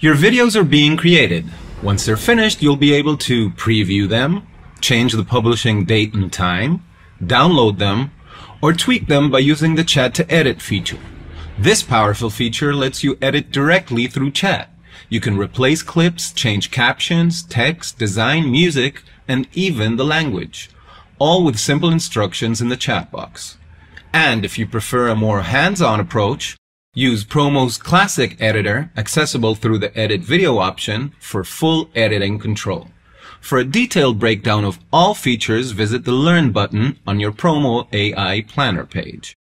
Your videos are being created. Once they're finished, you'll be able to preview them, change the publishing date and time, download them, or tweak them by using the Chat to Edit feature. This powerful feature lets you edit directly through chat. You can replace clips, change captions, text, design music, and even the language, all with simple instructions in the chat box. And if you prefer a more hands-on approach, use Promo's classic editor, accessible through the Edit Video option, for full editing control. For a detailed breakdown of all features, visit the Learn button on your PromoAI Planner page.